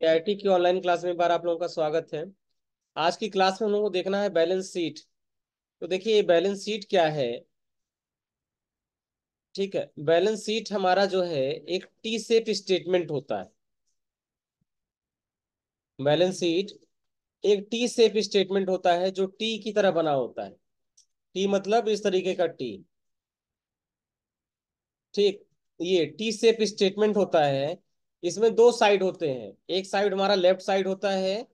IT की online class में बार आप लोगों का स्वागत है। आज की क्लास में हम लोगों को देखना है बैलेंस शीट तो देखिए, ये बैलेंस शीट क्या है? ठीक है बैलेंस शीट हमारा जो है, एक टी सेप स्टेटमेंट होता है। बैलेंस शीट एक टी सेप स्टेटमेंट होता है, जो टी की तरह बना होता है। टी मतलब इस तरीके का टी ठीक, ये टी सेप स्टेटमेंट होता है इसमें दो साइड होते हैं। एक साइड हमारा लेफ़्ट साइड होता है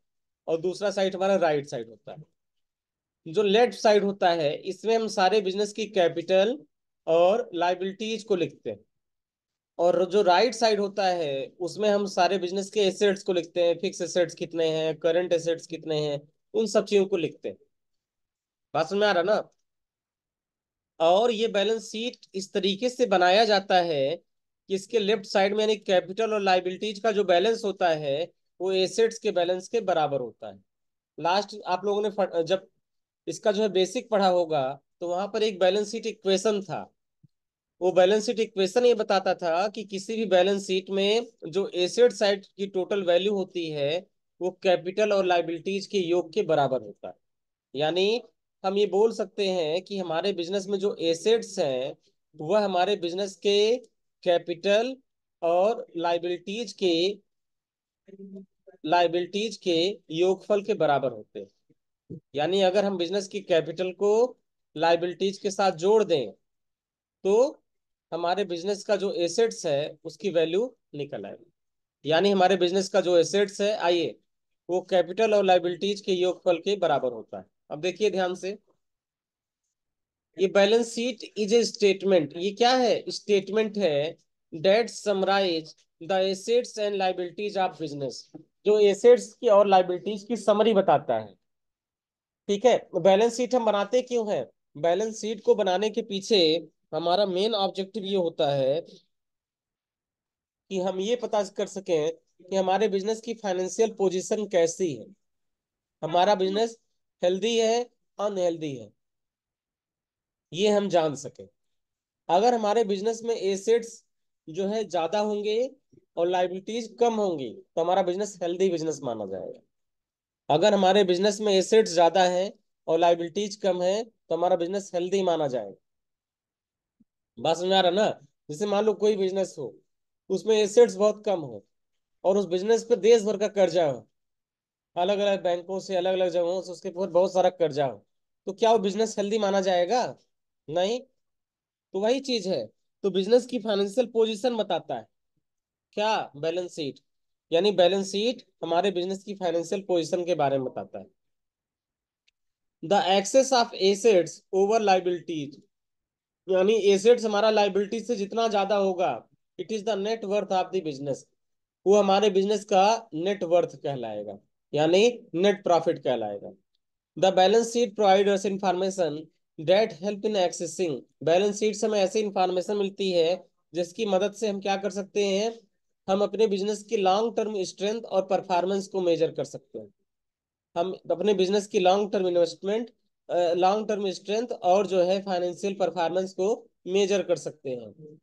और दूसरा साइड हमारा राइट साइड होता है। जो लेफ़्ट साइड होता है, इसमें हम सारे बिज़नेस की कैपिटल और लाइबिलिटीज को लिखते हैं। और जो राइट साइड होता है, उसमें हम सारे बिज़नेस के एसेट्स को लिखते हैं। फिक्स एसेट्स कितने हैं करंट एसेट्स कितने हैं, उन सब चीज़ों को लिखते हैं। बात समझ में आ रहा ना? और ये बैलेंस शीट इस तरीके से बनाया जाता है इसके लेफ़्ट साइड में यानी कैपिटल और लाइबिलिटीज का जो बैलेंस होता है, वो एसेट्स के बैलेंस के बराबर होता है। लास्ट आप लोगों ने जब इसका जो है बेसिक पढ़ा होगा तो वहाँ पर एक बैलेंस शीट इक्वेशन था। वो बैलेंस शीट इक्वेशन ये बताता था कि किसी भी बैलेंस शीट में जो एसेट साइड की टोटल वैल्यू होती है, वो कैपिटल और लाइबिलिटीज के योग के बराबर होता है। यानी हम ये बोल सकते हैं कि हमारे बिज़नेस में जो एसेट्स हैं, वह हमारे बिज़नेस के कैपिटल और लाइबिलिटीज के लाइबिलिटीज के योगफल के बराबर होते हैं। यानी अगर हम बिज़नेस की कैपिटल को लाइबिलिटीज के साथ जोड़ दें तो हमारे बिज़नेस का जो एसेट्स है, उसकी वैल्यू निकल आएगी। यानी हमारे बिज़नेस का जो एसेट्स है, आइए, वो कैपिटल और लाइबिलिटीज के योगफल के बराबर होता है। अब देखिए ध्यान से। ये balance sheet is a statement. ये क्या है? स्टेटमेंट है that summarise the assets and liabilities of business. जो एसेट्स की और लाइबिलिटीज की समरी बताता है। ठीक है? बैलेंस शीट हम बनाते क्यों हैं? बैलेंस शीट को बनाने के पीछे हमारा मेन ऑब्जेक्टिव ये होता है कि हम ये पता कर सकें कि हमारे बिज़नेस की फाइनेंशियल पोजीशन कैसी है। हमारा बिज़नेस हेल्दी है, अनहेल्दी है। ये हम जान सके। अगर हमारे बिज़नेस में एसेट्स जो है ज़्यादा होंगे और लाइबिलिटीज कम होंगी तो हमारा बिज़नेस हेल्दी बिज़नेस माना जाएगा। अगर हमारे बिज़नेस में एसेट्स ज़्यादा है और लाइबिलिटीज कम है तो हमारा बिज़नेस हेल्दी माना जाएगा। बात समझ आ रहा ना? जैसे मान लो कोई बिज़नेस हो, उसमें एसेट्स बहुत कम हो और उस बिज़नेस पे देश भर का कर्जा हो अलग अलग बैंकों से अलग अलग जगहों से उसके ऊपर बहुत सारा कर्जा हो तो क्या वो बिज़नेस हेल्दी माना जाएगा? नहीं? तो वही चीज़ है। तो बिज़नेस की फाइनेंशियल पोजीशन बताता है। क्या बैलेंस शीट यानी बैलेंस शीट हमारे बिज़नेस की फाइनेंशियल पोजीशन के बारे में बताता है। The excess of assets over liabilities यानी एसेट्स हमारा लाइबिलिटी से जितना ज़्यादा होगा it is the net worth of the business वो हमारे बिज़नेस का नेट वर्थ कहलाएगा, यानी नेट प्रॉफिट कहलाएगा। The balance sheet provide information that help in assessing balance sheet से हमें ऐसी इंफॉर्मेशन मिलती है, जिसकी मदद से हम क्या कर सकते हैं? हम अपने बिज़नेस की लॉन्ग टर्म स्ट्रेंथ और परफॉर्मेंस को मेजर कर सकते हैं। हम अपने बिज़नेस की long term investment long term strength और जो है फाइनेंशियल परफॉर्मेंस को मेजर कर सकते हैं।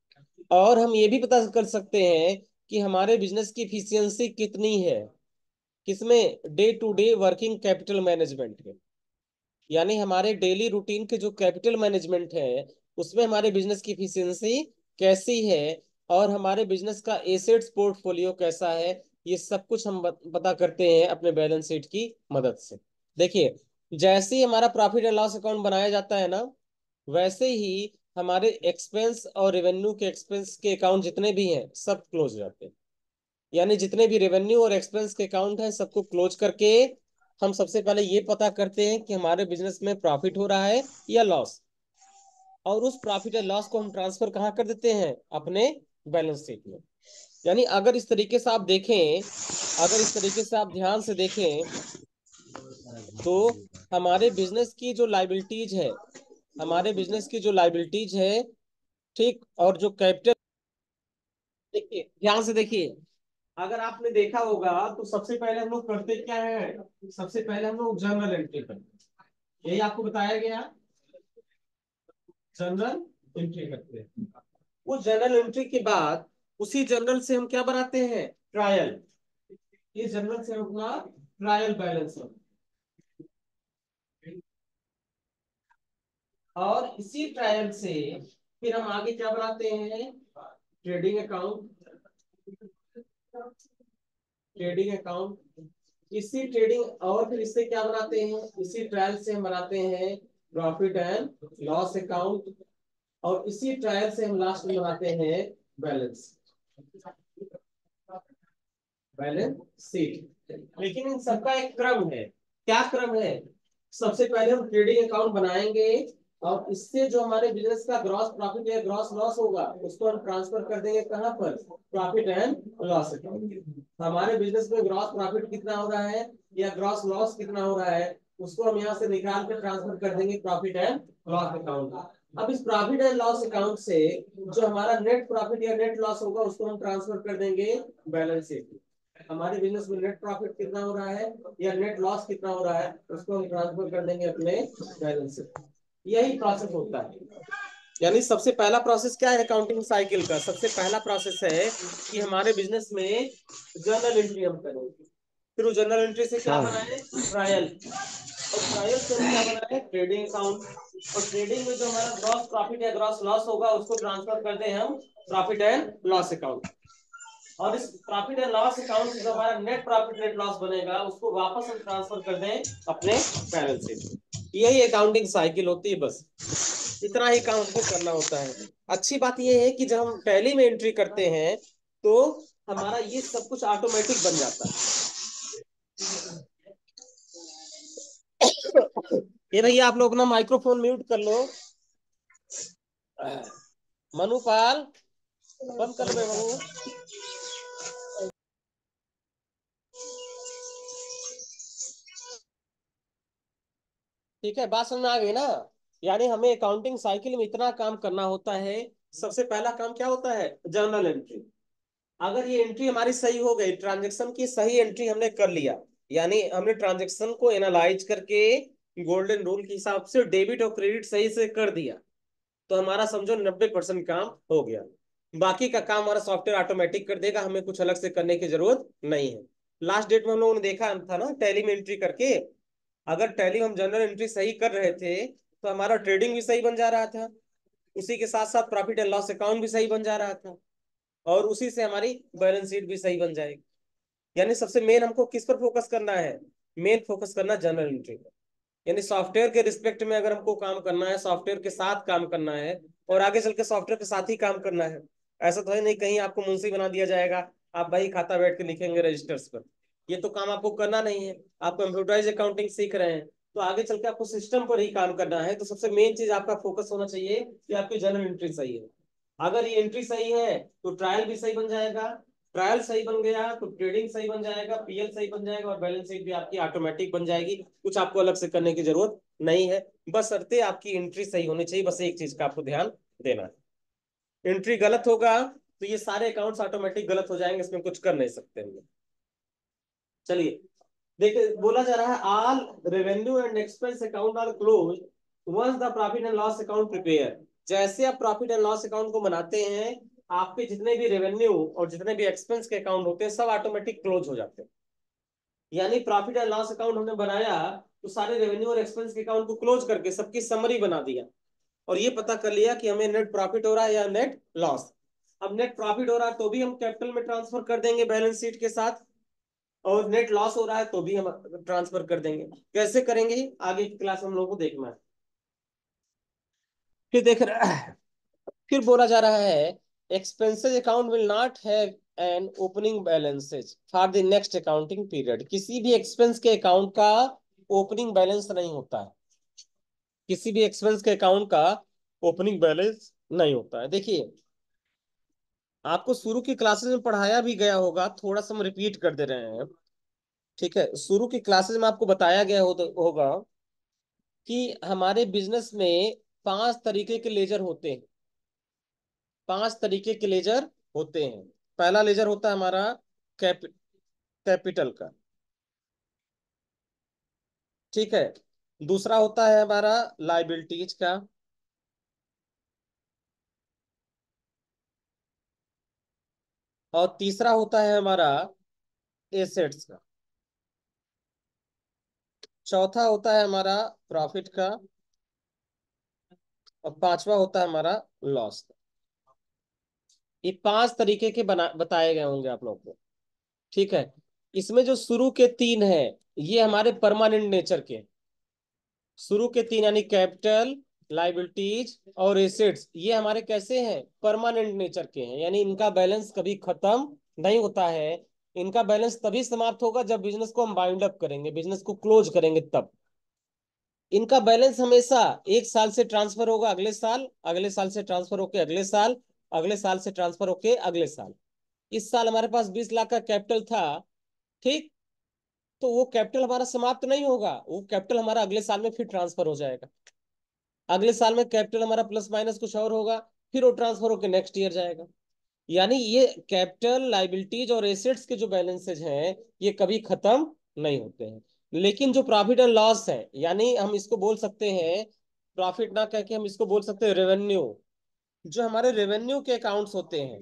और हम ये भी पता कर सकते हैं कि हमारे बिज़नेस की इफिशियंसी कितनी है। किसमें? Day to day working capital management में। यानी हमारे डेली रूटीन के जो कैपिटल मैनेजमेंट है, उसमें हमारे बिज़नेस की इफिशियंसी कैसी है और हमारे बिज़नेस का एसेट्स पोर्टफोलियो कैसा है, ये सब कुछ हम पता करते हैं अपने बैलेंस शीट की मदद से। देखिए, जैसे ही हमारा प्रॉफिट एंड लॉस अकाउंट बनाया जाता है ना, वैसे ही हमारे एक्सपेंस और रेवेन्यू के एक्सपेंस के अकाउंट जितने भी हैं, सब क्लोज हो जाते हैं। यानी जितने भी रेवेन्यू और एक्सपेंस के अकाउंट हैं, सबको क्लोज करके हम सबसे पहले ये पता करते हैं कि हमारे बिज़नेस में प्रॉफिट हो रहा है या लॉस और उस प्रॉफिट या लॉस को हम ट्रांसफ़र कहाँ कर देते हैं? अपने बैलेंस शीट में। यानी अगर इस तरीके से आप देखें, अगर इस तरीके से आप ध्यान से देखें तो हमारे बिज़नेस की जो लाइबिलिटीज है, हमारे बिज़नेस की जो लाइबिलिटीज है, ठीक, और जो कैपिटल देखिए, ध्यान से देखिए अगर आपने देखा होगा तो सबसे पहले हम लोग करते क्या है? सबसे पहले हम लोग जनरल एंट्री करते यही आपको बताया गया। जनरल एंट्री करते हैं। वो जनरल एंट्री के बाद, उसी जनरल से हम क्या बनाते हैं? ट्रायल इस जनरल से अपना ट्रायल बैलेंस और इसी ट्रायल से फिर हम आगे क्या बनाते हैं? Trading account trading account. इसी ट्रेडिंग, और फिर इससे क्या बनाते हैं? इसी ट्रायल से हम बनाते हैं प्रॉफिट एंड लॉस अकाउंट और इसी ट्रायल से हम लास्ट में बनाते हैं बैलेंस बैलेंस शीट लेकिन इन सबका एक क्रम है। क्या क्रम है? सबसे पहले हम ट्रेडिंग अकाउंट बनाएँगे। और इससे जो हमारे बिज़नेस का ग्रॉस प्रॉफिट या ग्रॉस लॉस होगा, उसको हम ट्रांसफ़र कर देंगे कहाँ पर? प्रॉफिट एंड लॉस अकाउंट हमारे बिज़नेस में ग्रॉस प्रॉफिट कितना हो रहा है या ग्रॉस लॉस कितना हो रहा है, उसको हम यहाँ से निकाल कर ट्रांसफ़र कर देंगे प्रॉफिट एंड लॉस अकाउंट अब इस प्रॉफिट एंड लॉस अकाउंट से जो हमारा नेट प्रॉफिट या नेट लॉस होगा, उसको हम ट्रांसफ़र कर देंगे बैलेंस शीट हमारे बिज़नेस में नेट प्रॉफिट कितना हो रहा है या नेट लॉस कितना हो रहा है, उसको हम ट्रांसफ़र कर देंगे अपने बैलेंस शीट यही प्रोसेस होता है। यानी सबसे पहला प्रोसेस क्या है अकाउंटिंग साइकिल का? सबसे पहला प्रोसेस है कि हमारे बिज़नेस में जर्नल एंट्री हम करेंगे। फिर वो जर्नल एंट्री से क्या बनाए? ट्रायल और ट्रायल से क्या बनाए? ट्रेडिंग अकाउंट और ट्रेडिंग में जो हमारा ग्रॉस प्रॉफिट या ग्रॉस लॉस होगा उसको ट्रांसफ़र कर दे हम प्रॉफिट एंड लॉस अकाउंट और इस प्रॉफिट एंड लॉस अकाउंट से जो हमारा नेट प्रॉफिट नेट लॉस बनेगा उसको वापस हम ट्रांसफ़र कर दें अपने बैलेंस शीट यही अकाउंटिंग साइकिल होती है बस। इतना ही काम हमको करना होता है। अच्छी बात यह है कि जब हम टैली में एंट्री करते हैं तो हमारा ये सब कुछ ऑटोमेटिक बन जाता है। ये भैया आप लोग अपना माइक्रोफोन म्यूट कर लो। मनुपाल, बंद कर दे मनु ठीक है, बात समझ में आ गई ना? यानी हमें अकाउंटिंग साइकिल में इतना काम करना होता है, सबसे पहला काम क्या होता है? जर्नल एंट्री अगर ये एंट्री हमारी सही हो गई ट्रांजेक्शन की सही एंट्री हमने कर लिया, यानी हमने ट्रांजेक्शन को एनालाइज करके गोल्डन रूल के हिसाब से डेबिट और क्रेडिट सही से कर दिया तो हमारा समझो नब्बे परसेंट काम हो गया। बाकी का काम हमारा सॉफ्टवेयर ऑटोमेटिक कर देगा, हमें कुछ अलग से करने की ज़रूरत नहीं है। लास्ट डेट में हम लोगों ने देखा था ना टैली में एंट्री करके अगर टैली हम जनरल एंट्री सही कर रहे थे तो हमारा ट्रेडिंग भी सही बन जा रहा था। उसी के साथ साथ प्रॉफिट एंड लॉस अकाउंट भी सही बन जा रहा था। और उसी से हमारी बैलेंस शीट भी सही बन जाएगी। यानी सबसे मेन हमको किस पर फोकस करना है? मेन फोकस करना जनरल एंट्री पर। यानी सॉफ्टवेयर के रिस्पेक्ट में अगर हमको काम करना है सॉफ्टवेयर के साथ काम करना है, और आगे चल के सॉफ्टवेयर के साथ ही काम करना है, ऐसा तो है नहीं कहीं आपको मुंशी बना दिया जाएगा। आप भाई खाता बैठ के लिखेंगे रजिस्टर्स पर। ये तो काम आपको करना नहीं है। आप कंप्यूटराइज अकाउंटिंग सीख रहे हैं। तो आगे चल के आपको सिस्टम पर ही काम करना है। तो सबसे मेन चीज़ आपका फोकस होना चाहिए कि आपकी जनरल एंट्री सही है। अगर ये एंट्री सही है तो ट्रायल भी सही बन जाएगा। ट्रायल सही बन गया तो ट्रेडिंग सही बन जाएगा पीएल सही बन जाएगा, और बैलेंस शीट भी आपकी ऑटोमेटिक बन जाएगी। कुछ आपको अलग से करने की ज़रूरत नहीं है। बस अरते आपकी एंट्री सही होनी चाहिए। बस एक चीज़ का आपको ध्यान देना है। एंट्री गलत होगा तो ये सारे अकाउंट्स ऑटोमेटिक गलत हो जाएँगे। इसमें कुछ कर नहीं सकते हम चलिए। देखिए, बोला जा रहा है all revenue and expense account are close once the profit and loss account prepare जैसे आप प्रॉफिट एंड लॉस अकाउंट को बनाते हैं, आपके जितने भी रेवेन्यू और जितने भी एक्सपेंस के अकाउंट होते हैं, सब ऑटोमेटिक क्लोज हो जाते हैं। यानी प्रॉफिट एंड लॉस अकाउंट हमने बनाया तो सारे रेवेन्यू और एक्सपेंस के अकाउंट को क्लोज करके सबकी समरी बना दिया। और ये पता कर लिया कि हमें नेट प्रॉफिट हो रहा है या नेट लॉस अब नेट प्रॉफिट हो रहा है तो भी हम कैपिटल में ट्रांसफ़र कर देंगे बैलेंस शीट के साथ। और नेट लॉस हो रहा है तो भी हम ट्रांसफ़र कर देंगे। कैसे करेंगे? आगे की क्लास हम लोगों को देखना है। फिर देख रहा है। फिर बोला जा रहा है expenses account will not have an opening balances for the next accounting period किसी भी एक्सपेंस के अकाउंट का ओपनिंग बैलेंस नहीं होता है। किसी भी एक्सपेंस के अकाउंट का ओपनिंग बैलेंस नहीं होता है। देखिए आपको शुरू की क्लासेस में पढ़ाया भी गया होगा थोड़ा सा हम रिपीट कर दे रहे हैं। ठीक है शुरू की क्लासेस में आपको बताया गया हो, होगा कि हमारे बिज़नेस में पाँच तरीके के लेजर होते हैं। पाँच तरीके के लेजर होते हैं। पहला लेजर होता है हमारा कैप कैपिटल का। ठीक है दूसरा होता है हमारा लाइबिलिटीज का। और तीसरा होता है हमारा एसेट्स का। चौथा होता है हमारा प्रॉफिट का और पांचवा होता है हमारा लॉस का। ये पाँच तरीके के बना, बताए गए होंगे आप लोग को। ठीक है? इसमें जो शुरू के तीन है, ये हमारे परमानेंट नेचर के शुरू के तीन यानी कैपिटल लाइबिलिटीज और एसेट्स, ये हमारे कैसे हैं? परमानेंट नेचर के हैं। यानी इनका बैलेंस कभी खत्म नहीं होता है। इनका बैलेंस तभी समाप्त होगा जब बिज़नेस को हम बाइंड अप करेंगे, बिज़नेस को क्लोज करेंगे तब। इनका बैलेंस हमेशा एक साल से ट्रांसफ़र होगा, अगले साल अगले साल से ट्रांसफ़र होके अगले साल अगले साल से ट्रांसफ़र होके अगले साल। इस साल हमारे पास बीस लाख का कैपिटल था, ठीक? तो वो कैपिटल हमारा समाप्त नहीं होगा, वो कैपिटल हमारा अगले साल में फिर ट्रांसफ़र हो जाएगा। अगले साल में कैपिटल हमारा प्लस माइनस कुछ और होगा, फिर वो ट्रांसफ़र होकर नेक्स्ट ईयर जाएगा। यानी ये कैपिटल लाइबिलिटीज और एसेट्स के जो बैलेंसेज हैं, ये कभी खत्म नहीं होते हैं। लेकिन जो प्रॉफिट एंड लॉस है, यानी हम इसको बोल सकते हैं प्रॉफिट ना कह के हम इसको बोल सकते हैं रेवेन्यू जो हमारे रेवेन्यू के अकाउंट्स होते हैं,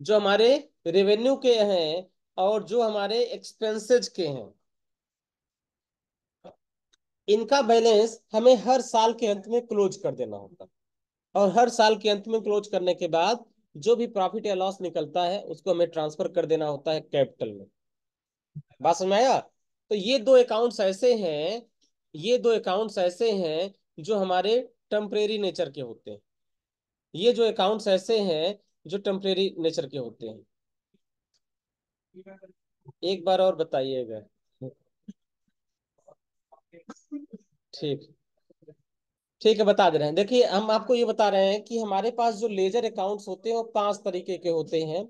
जो हमारे रेवेन्यू के हैं, और जो हमारे एक्सपेंसेज के हैं इनका बैलेंस हमें हर साल के अंत में क्लोज कर देना होता और हर साल के अंत में क्लोज करने के बाद जो भी प्रॉफिट या लॉस निकलता है, उसको हमें ट्रांसफ़र कर देना होता है कैपिटल में। बात समझ आया? तो ये दो अकाउंट्स ऐसे हैं, ये दो अकाउंट्स ऐसे हैं जो हमारे टेम्परेरी नेचर के होते हैं। ये जो अकाउंट्स ऐसे हैं जो टेम्परेरी नेचर के होते हैं। एक बार और बताइएगा। ठीक। ठीक है, बता दे रहे हैं। देखिए, हम आपको ये बता रहे हैं कि हमारे पास जो लेजर अकाउंट्स होते हैं, वो पाँच तरीके के होते हैं।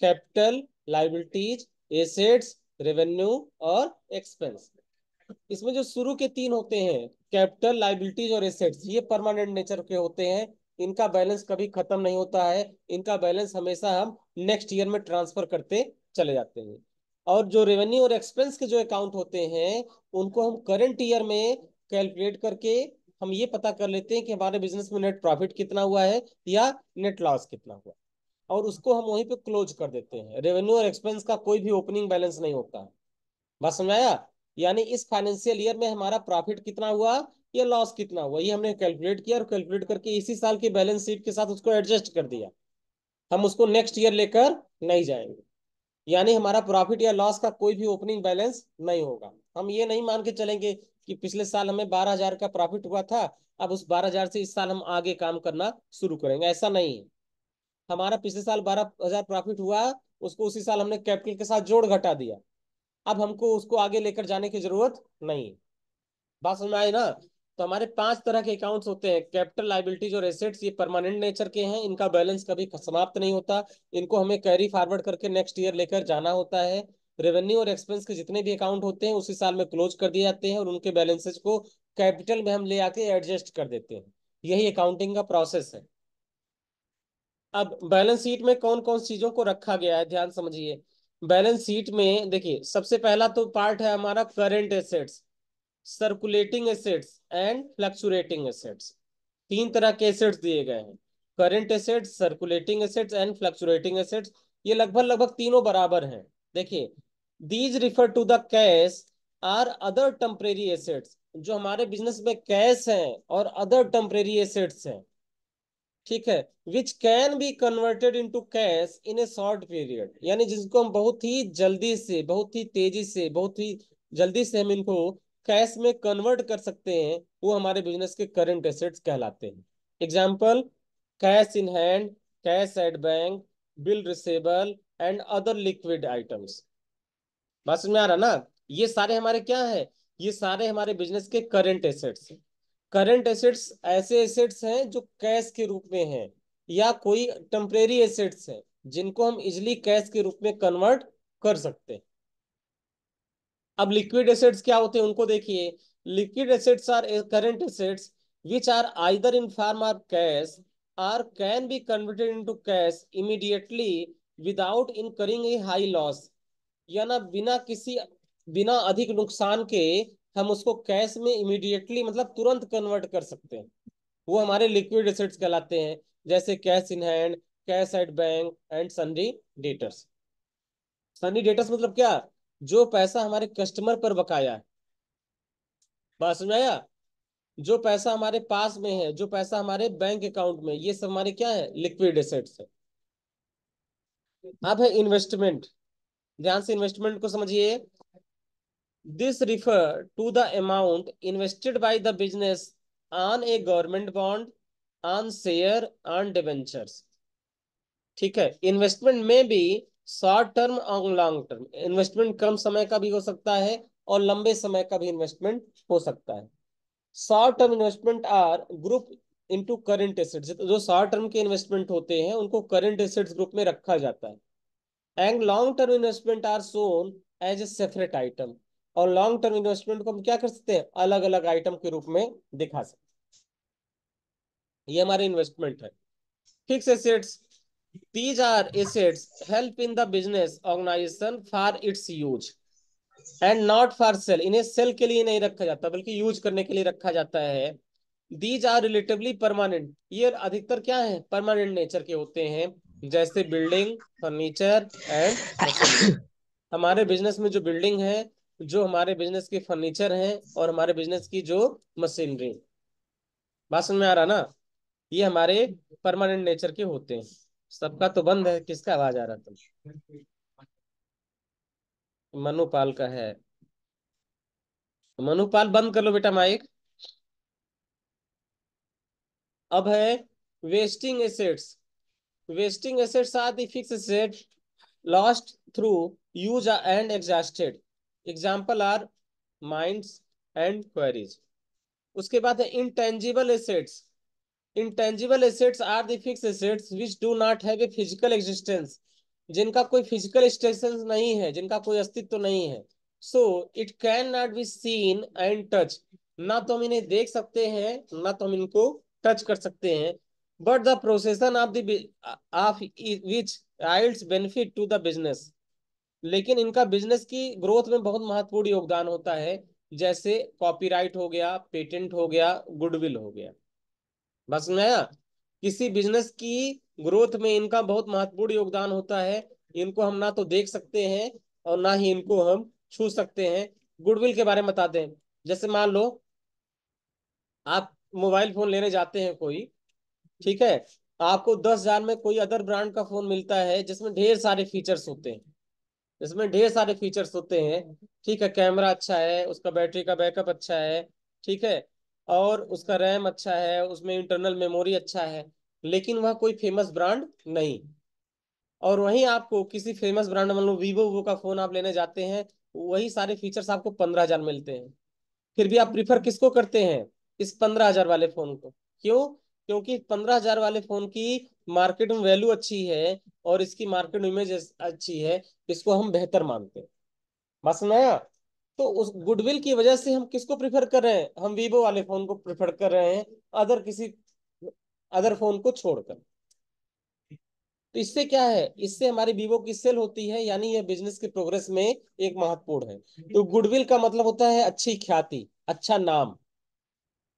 कैपिटल लाइबिलिटीज एसेट्स, रेवेन्यू और एक्सपेंस। इसमें जो शुरू के तीन होते हैं, कैपिटल लाइबिलिटीज और एसेट्स, ये परमानेंट नेचर के होते हैं। इनका बैलेंस कभी खत्म नहीं होता है। इनका बैलेंस हमेशा हम नेक्स्ट ईयर में ट्रांसफ़र करते चले जाते हैं। और जो रेवेन्यू और एक्सपेंस के जो अकाउंट होते हैं, उनको हम करंट ईयर में कैलकुलेट करके हम ये पता कर लेते हैं कि हमारे बिज़नेस में नेट प्रॉफिट कितना हुआ है या नेट लॉस कितना हुआ और उसको हम वहीं पे क्लोज कर देते हैं। रेवेन्यू और एक्सपेंस का कोई भी ओपनिंग बैलेंस नहीं होता। बात समझाया यानी इस फाइनेंशियल ईयर में हमारा प्रॉफिट कितना हुआ या लॉस कितना हुआ, ये हमने कैलकुलेट किया और कैलकुलेट करके इसी साल की बैलेंस शीट के साथ उसको एडजस्ट कर दिया। हम उसको नेक्स्ट ईयर लेकर नहीं जाएँगे। यानी हमारा प्रॉफिट या लॉस का कोई भी ओपनिंग बैलेंस नहीं होगा। हम ये नहीं मान के चलेंगे कि पिछले साल हमें बारह हज़ार का प्रॉफिट हुआ था, अब उस बारह हज़ार से इस साल हम आगे काम करना शुरू करेंगे। ऐसा नहीं है। हमारा पिछले साल बारह हज़ार प्रॉफिट हुआ, उसको उसी साल हमने कैपिटल के साथ जोड़ घटा दिया। अब हमको उसको आगे लेकर जाने की ज़रूरत नहीं है। बात समझ आई ना? तो हमारे पाँच तरह के अकाउंट्स होते हैं। कैपिटल लाइबिलिटीज और एसेट्स ये परमानेंट नेचर के हैं। इनका बैलेंस कभी समाप्त नहीं होता। इनको हमें कैरी फॉरवर्ड करके नेक्स्ट ईयर लेकर जाना होता है। रेवेन्यू और एक्सपेंस के जितने भी अकाउंट होते हैं, उसी साल में क्लोज कर दिए जाते हैं और उनके बैलेंसेज को कैपिटल में हम ले आके एडजस्ट कर देते हैं। यही अकाउंटिंग का प्रोसेस है। अब बैलेंस शीट में कौन कौन चीज़ों को रखा गया है? ध्यान समझिए। बैलेंस शीट में देखिए, सबसे पहला तो पार्ट है हमारा current assets circulating assets and fluctuating assets तीन तरह के एसेट्स दिए गए हैं। Current assets circulating assets and fluctuating assets ये लगभग लगभग तीनों बराबर हैं। देखिए these refer to the cash or other temporary assets जो हमारे बिज़नेस में कैश हैं और अदर टेम्परेरी एसेट्स हैं। ठीक है? Which can be converted into cash in a short period यानी जिसको हम बहुत ही जल्दी से, बहुत ही तेज़ी से, बहुत ही जल्दी से हम इनको कैश में कन्वर्ट कर सकते हैं, वो हमारे बिज़नेस के करंट एसेट्स कहलाते हैं। Example cash in hand cash at bank bill receivable and other liquid items बात समझ में आ रहा ना? ये सारे हमारे क्या है? ये सारे हमारे बिज़नेस के करंट एसेट्स करंट एसेट्स ऐसे एसेट्स हैं जो कैश के रूप में हैं, या कोई टेम्परेरी एसेट्स हैं, जिनको हम इजिली कैश के रूप में कन्वर्ट कर सकते हैं। अब लिक्विड एसेट्स क्या होते हैं उनको देखिए। Liquid assets are current assets which are either in form or cash or can be converted into cash immediately without incurring a high loss या ना बिना किसी, बिना अधिक नुकसान के हम उसको कैश में इमीडिएटली मतलब तुरंत कन्वर्ट कर सकते हैं। वो हमारे लिक्विड एसेट्स कहलाते हैं, जैसे cash in hand cash at bank and sundry debtors sundry debtors मतलब क्या? जो पैसा हमारे कस्टमर पर बकाया है। बात समझ आया? जो पैसा हमारे पास में है, जो पैसा हमारे बैंक अकाउंट में, ये सब हमारे क्या है? लिक्विड एसेट्स है। अब है इन्वेस्टमेंट ध्यान से इन्वेस्टमेंट को समझिए. This refer to the amount invested by the business on a government bond on share on debentures ठीक है? इन्वेस्टमेंट में भी शॉर्ट टर्म और लॉन्ग टर्म इन्वेस्टमेंट कम समय का भी हो सकता है और लंबे समय का भी इन्वेस्टमेंट हो सकता है. Short term investment are group into current assets जो शॉर्ट टर्म के इन्वेस्टमेंट होते हैं, उनको करंट एसेट्स ग्रुप में रखा जाता है। And long term investment are shown as a separate item और लॉन्ग टर्म इन्वेस्टमेंट को हम क्या कर सकते हैं? अलग अलग आइटम के रूप में दिखा सकते ये हमारे इन्वेस्टमेंट है। Fixed assets these are assets help in the business organization for its use and not for sell इन्हें सेल के लिए नहीं रखा जाता, बल्कि यूज़ करने के लिए रखा जाता है। दीज आर रिलेटिवली परमानेंट ये अधिकतर क्या है? परमानेंट नेचर के होते हैं, जैसे बिल्डिंग फर्नीचर एंड हमारे बिज़नेस में जो बिल्डिंग है, जो हमारे बिज़नेस के फर्नीचर हैं और हमारे बिज़नेस की जो मशीनरी बात समझ में आ रहा ना? ये हमारे परमानेंट नेचर के होते हैं। सबका तो बंद है, किसका आवाज़ आ रहा था मनुपाल का है। मनुपाल, बंद कर लो बेटा माइक। अब है wasting assets wasting assets are the fixed asset lost through use and exhausted example are mines and quarries उसके बाद है intangible assets intangible assets are the fixed assets which do not a physical existence जिनका कोई physical extension नहीं है, जिनका कोई अस्तित्व नहीं है. So it can not be seen and touch ना तो हम इन्हें देख सकते हैं, ना तो हम इनको टच कर सकते हैं। But the possession of of which yields benefit to the business लेकिन इनका बिज़नेस की ग्रोथ में बहुत महत्वपूर्ण योगदान होता है। जैसे कॉपीराइट हो गया पेटेंट हो गया गुडविल हो गया। बस आया किसी बिज़नेस की ग्रोथ में इनका बहुत महत्वपूर्ण योगदान होता है। इनको हम ना तो देख सकते हैं और ना ही इनको हम छू सकते हैं। गुडविल के बारे में बताते हैं जैसे मान लो, आप मोबाइल फ़ोन लेने जाते हैं कोई, ठीक है? आपको दस हज़ार में कोई अदर ब्रांड का फ़ोन मिलता है जिसमें ढेर सारे फीचर्स होते हैं। जिसमें ढेर सारे फीचर्स होते हैं। ठीक है कैमरा अच्छा है, उसका बैटरी का बैकअप अच्छा है, ठीक है? और उसका रैम अच्छा है, उसमें इंटरनल मेमोरी अच्छा है, लेकिन वह कोई फ़ेमस ब्रांड नहीं। और वहीं आपको किसी फ़ेमस ब्रांड मान लो वीवो वो का फ़ोन आप लेने जाते हैं, वही सारे फीचर्स आपको पंद्रह हज़ार मिलते हैं। फिर भी आप प्रीफर किसको करते हैं? इस पंद्रह हज़ार वाले फ़ोन को। क्यों? क्योंकि पंद्रह हज़ार वाले फ़ोन की मार्केट में वैल्यू अच्छी है और इसकी मार्केट इमेज अच्छी है, इसको हम बेहतर मानते हैं। नया तो उस गुडविल की वजह से हम किसको प्रिफर कर रहे हैं? हम वीवो वाले फ़ोन को प्रिफर कर रहे हैं, अदर किसी, अदर फ़ोन को छोड़कर। तो इससे क्या है? इससे हमारी वीवो की सेल होती है, यानी यह बिज़नेस के प्रोग्रेस में एक महत्वपूर्ण है। तो गुडविल का मतलब होता है अच्छी ख्याति अच्छा नाम।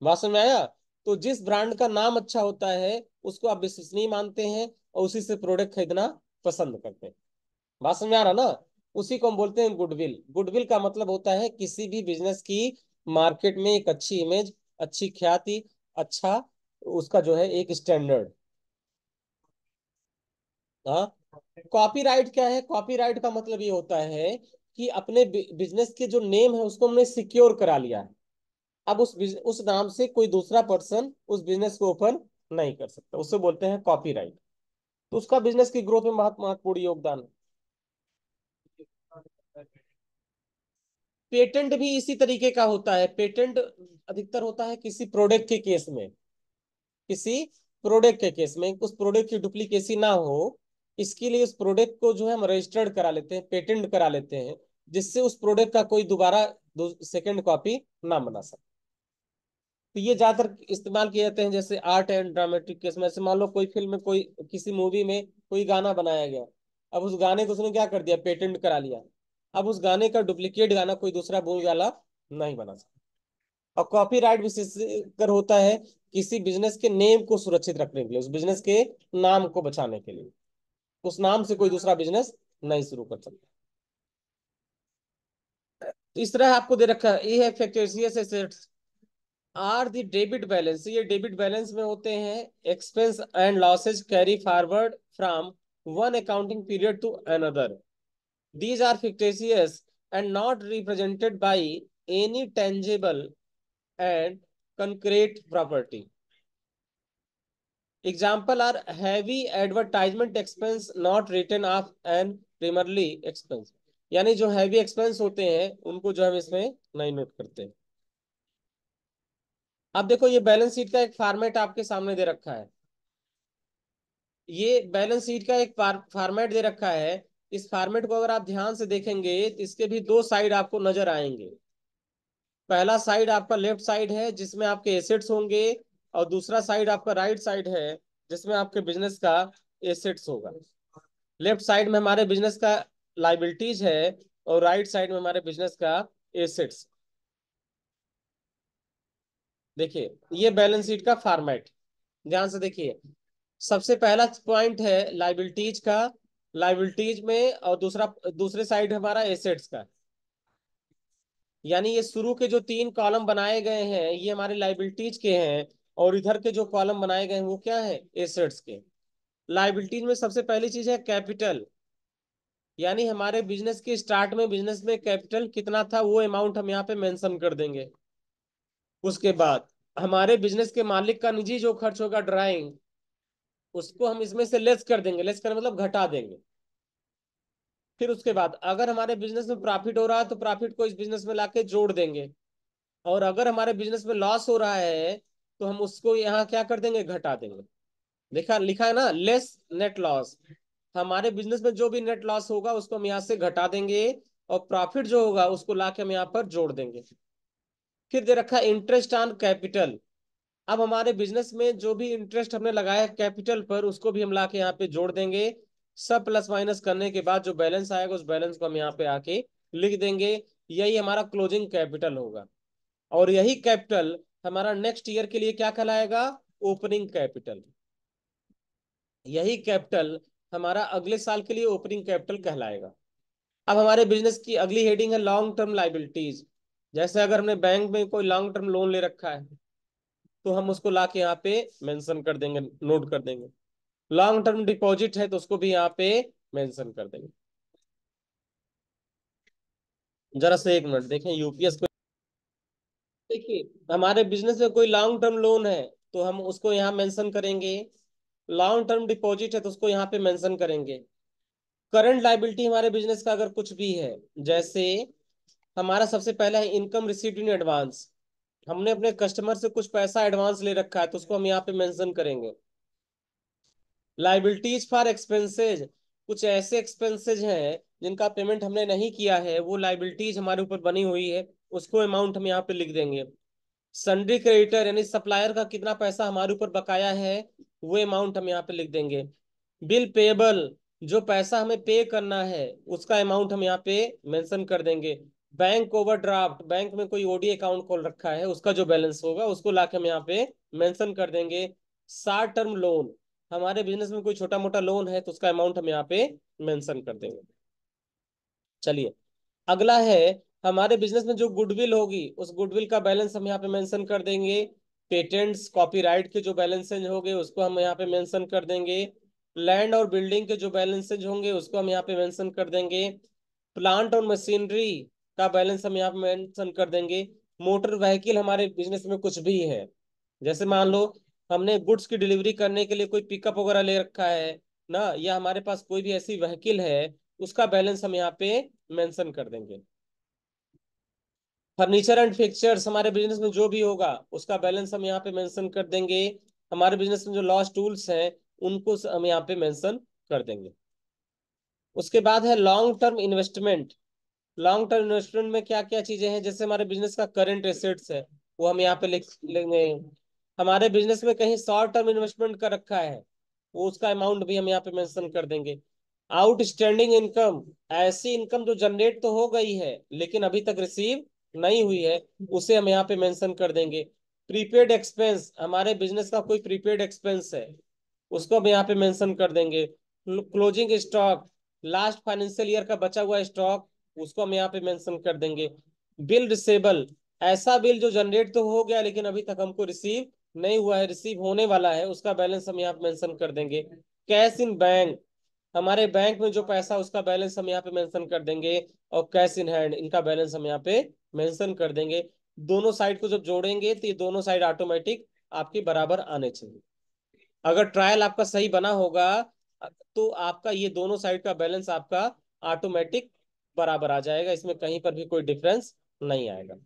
बात समझ आया तो जिस ब्रांड का नाम अच्छा होता है, उसको आप विश्वसनीय मानते हैं और उसी से प्रोडक्ट खरीदना पसंद करते हैं। बात समझ आ रहा ना, उसी को हम बोलते हैं गुडविल गुडविल का मतलब होता है किसी भी बिज़नेस की मार्केट में एक अच्छी इमेज अच्छी ख्याति अच्छा उसका जो है एक स्टैंडर्ड हाँ? कॉपीराइट क्या है? कॉपीराइट का मतलब ये होता है कि अपने बिज़नेस के जो नेम है, उसको हमने सिक्योर करा लिया है। अब उस उस नाम से कोई दूसरा पर्सन उस बिज़नेस को ओपन नहीं कर सकता। उससे बोलते हैं कॉपीराइट तो उसका बिज़नेस की ग्रोथ में बहुत महत्वपूर्ण योगदान है। पेटेंट भी इसी तरीके का होता है। पेटेंट अधिकतर होता है किसी प्रोडक्ट के केस में। किसी प्रोडक्ट के केस में। उस प्रोडक्ट की डुप्लीकेसी ना हो। इसके लिए उस प्रोडक्ट को जो है हम रजिस्टर्ड करा लेते हैं पेटेंट करा लेते हैं जिससे उस प्रोडक्ट का कोई दोबारा दो, सेकेंड कॉपी ना बना सके। तो ये ज़्यादातर इस्तेमाल किए जाते हैं जैसे आर्ट एंड ड्रामेटिक केस में। मान लो कोई फ़िल्म में कोई, किसी मूवी में कोई गाना बनाया गया, अब उस गाने को उसने क्या कर दिया, पेटेंट करा लिया। अब उस गाने का डुप्लीकेट गाना कोई दूसरा मूवी वाला नहीं बना सकता। और कॉपीराइट विशेष कर होता है किसी बिज़नेस के नेम को सुरक्षित रखने के लिए, उस बिज़नेस के नाम को बचाने के लिए। उस नाम से कोई दूसरा बिज़नेस नहीं शुरू कर सकता। तो इस तरह आपको दे रखा है। ये है fictitious assets are the debit balance. तो ये डेबिट बैलेंस में होते हैं expense and losses carry forward from one accounting period to another. These are fictitious and not represented by any tangible and concrete property. Example are heavy advertisement expense not written off and preliminary expense. यानी जो heavy expense होते हैं, उनको जो हम इसमें नहीं note करते। हैं अब देखो, ये बैलेंस शीट का एक फॉर्मेट आपके सामने दे रखा है। ये बैलेंस शीट का एक फॉर्मेट दे रखा है। इस फॉर्मेट को अगर आप ध्यान से देखेंगे तो इसके भी दो साइड आपको नज़र आएँगे। पहला साइड आपका लेफ़्ट साइड है, जिसमें आपके एसेट्स होंगे, और दूसरा साइड आपका राइट साइड है, जिसमें आपके बिज़नेस का एसेट्स होगा। लेफ़्ट साइड में हमारे बिज़नेस का लाइबिलिटीज है, और राइट साइड में हमारे बिज़नेस का एसेट्स देखिए, ये बैलेंस शीट का फॉर्मेट ध्यान से देखिए, सबसे पहला पॉइंट है लाइबिलिटीज का। लाइबिलिटीज में और दूसरा, दूसरे साइड हमारा एसेट्स का। यानी ये शुरू के जो तीन कॉलम बनाए गए हैं, ये हमारे लाइबिलिटीज के हैं और इधर के जो कॉलम बनाए गए हैं, वो क्या है? एसेट्स के। लाइबिलिटीज में सबसे पहली चीज़ है कैपिटल यानी हमारे बिज़नेस के स्टार्ट में बिज़नेस में कैपिटल कितना था, वो अमाउंट हम यहाँ पे मेंशन कर देंगे। उसके बाद हमारे बिज़नेस के मालिक का निजी जो खर्च होगा ड्राइंग उसको हम इसमें से लेस कर देंगे। लेस कर मतलब घटा देंगे। फिर उसके बाद अगर हमारे बिज़नेस में प्रॉफिट हो रहा है तो प्रॉफिट को इस बिज़नेस में लाके जोड़ देंगे। और अगर हमारे बिज़नेस में लॉस हो रहा है तो हम उसको यहाँ क्या कर देंगे? घटा देंगे। देखा, लिखा है ना लेस नेट लॉस हमारे बिज़नेस में जो भी नेट लॉस होगा, उसको हम यहाँ से घटा देंगे और प्रॉफिट जो होगा, उसको ला के हम यहाँ पर जोड़ देंगे। फिर दे रखा इंटरेस्ट ऑन कैपिटल अब हमारे बिज़नेस में जो भी इंटरेस्ट हमने लगाया कैपिटल पर, उसको भी हम ला के यहाँ पे जोड़ देंगे। सब प्लस माइनस करने के बाद जो बैलेंस आएगा, उस बैलेंस को हम यहाँ पे आके लिख देंगे। यही हमारा क्लोजिंग कैपिटल होगा। और यही कैपिटल हमारा नेक्स्ट ईयर के लिए क्या कहलाएगा? ओपनिंग कैपिटल यही कैपिटल हमारा अगले साल के लिए ओपनिंग कैपिटल कहलाएगा। अब हमारे बिज़नेस की अगली हेडिंग है लॉन्ग टर्म लाइबिलिटीज जैसे अगर हमने बैंक में कोई लॉन्ग टर्म लोन ले रखा है तो हम उसको ला के यहाँ पे मेंशन कर देंगे नोट कर देंगे। लॉन्ग टर्म डिपॉजिट है तो उसको भी यहाँ पे मेंशन कर देंगे। जरा से एक मिनट देखें यूपीएस को देखिए, हमारे बिज़नेस में कोई लॉन्ग टर्म लोन है तो हम उसको यहाँ मेंशन करेंगे। लॉन्ग टर्म डिपॉजिट है तो उसको यहाँ पे मेंशन करेंगे। करंट लाइबिलिटी हमारे बिज़नेस का अगर कुछ भी है, जैसे हमारा सबसे पहला है इनकम रिसीव्ड इन एडवांस हमने अपने कस्टमर से कुछ पैसा एडवांस ले रखा है तो उसको हम यहाँ पे मेंशन करेंगे. लाइबिलिटीज फॉर एक्सपेंसेज कुछ ऐसे एक्सपेंसेज हैं जिनका पेमेंट हमने नहीं किया है, वो लाइबिलिटीज हमारे ऊपर बनी हुई है, उसको अमाउंट हम यहाँ पे लिख देंगे. सन्ड्री क्रेडिटर यानी सप्लायर का कितना पैसा हमारे ऊपर बकाया है, वो अमाउंट हम यहाँ पे लिख देंगे. बिल पेबल जो पैसा हमें पे करना है, उसका अमाउंट हम यहाँ पे मेंशन कर देंगे. बैंक ओवरड्राफ्ट बैंक में कोई ओडी अकाउंट खोल रखा है, उसका जो बैलेंस होगा, उसको लाके हम यहाँ पे मेंशन कर देंगे। शार्ट टर्म लोन हमारे बिज़नेस में कोई छोटा मोटा लोन है तो उसका अमाउंट हम यहाँ पे मेंशन कर देंगे। चलिए, अगला है, हमारे बिज़नेस में जो गुडविल होगी, उस गुडविल का बैलेंस हम यहाँ पे मेंशन कर देंगे। पेटेंट्स कॉपीराइट के जो बैलेंसेज होंगे, उसको हम यहाँ पे मेंशन कर देंगे। लैंड और बिल्डिंग के जो बैलेंसेज होंगे, उसको हम यहाँ पे मेंशन कर देंगे। प्लांट और मशीनरी का बैलेंस हम यहाँ पे मेंशन कर देंगे। मोटर व्हीकल हमारे बिज़नेस में कुछ भी है। जैसे मान लो, हमने गुड्स की डिलीवरी करने के लिए कोई पिकअप वगैरह ले रखा है, ना? या हमारे पास कोई भी ऐसी व्हीकल है, उसका बैलेंस हम यहाँ पे मेंशन कर देंगे। फर्नीचर एंड फिक्चर्स हमारे बिज़नेस में जो भी होगा, उसका बैलेंस हम यहाँ पे मेंशन कर देंगे। हमारे बिज़नेस में जो लॉस टूल्स हैं, उनको हम यहाँ पे मेंशन कर देंगे। उसके बाद है long term investment long term investment में क्या क्या चीज़ें हैं? जैसे हमारे बिज़नेस का करंट एसेट्स है, वो हम यहाँ पे लिख लेंगे। हमारे बिज़नेस में कहीं शॉर्ट टर्म इन्वेस्टमेंट कर रखा है, वो उसका अमाउंट भी हम यहाँ पे मेंशन कर देंगे। आउटस्टैंडिंग इनकम ऐसी इनकम जो जनरेट तो हो गई है, लेकिन अभी तक रिसीव नहीं हुई है, उसे हम यहाँ पे मेंशन कर देंगे। प्रीपेड एक्सपेंस हमारे बिज़नेस का कोई प्रीपेड एक्सपेंस है, उसको हम यहाँ पे मेंशन कर देंगे। Closing stock last financial year का बचा हुआ स्टॉक उसको हम यहाँ पे मेंशन कर देंगे। बिल रिसेबल ऐसा बिल जो जनरेट तो हो गया लेकिन अभी तक हमको रिसीव नहीं हुआ है रिसीव होने वाला है, उसका बैलेंस हम यहाँ पे मेंशन कर देंगे। कैश इन बैंक हमारे बैंक में जो पैसा उसका बैलेंस हम यहाँ पे मेंशन कर देंगे और कैश इन हैंड इनका बैलेंस हम यहाँ पे मेंशन कर देंगे। दोनों साइड को जब जोड़ेंगे तो ये दोनों साइड ऑटोमेटिक आपके बराबर आने चाहिए। अगर ट्रायल आपका सही बना होगा तो आपका ये दोनों साइड का बैलेंस आपका ऑटोमेटिक बराबर आ जाएगा, इसमें कहीं पर भी कोई डिफरेंस नहीं आएगा।